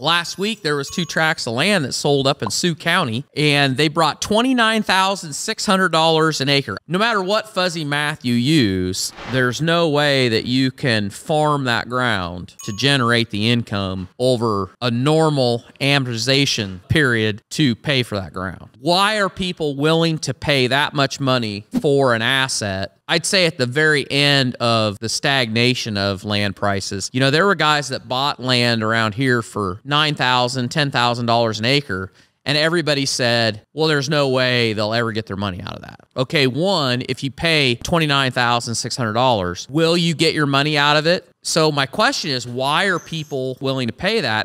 Last week there was two tracts of land that sold up in Sioux County and they brought $29,600 an acre. No matter what fuzzy math you use, there's no way that you can farm that ground to generate the income over a normal amortization period to pay for that ground. Why are people willing to pay that much money for an asset I'd say at the very end of the stagnation of land prices, you know, there were guys that bought land around here for $9,000, $10,000 an acre. And everybody said, well, there's no way they'll ever get their money out of that. Okay, one, if you pay $29,600, will you get your money out of it? So, my question is, why are people willing to pay that?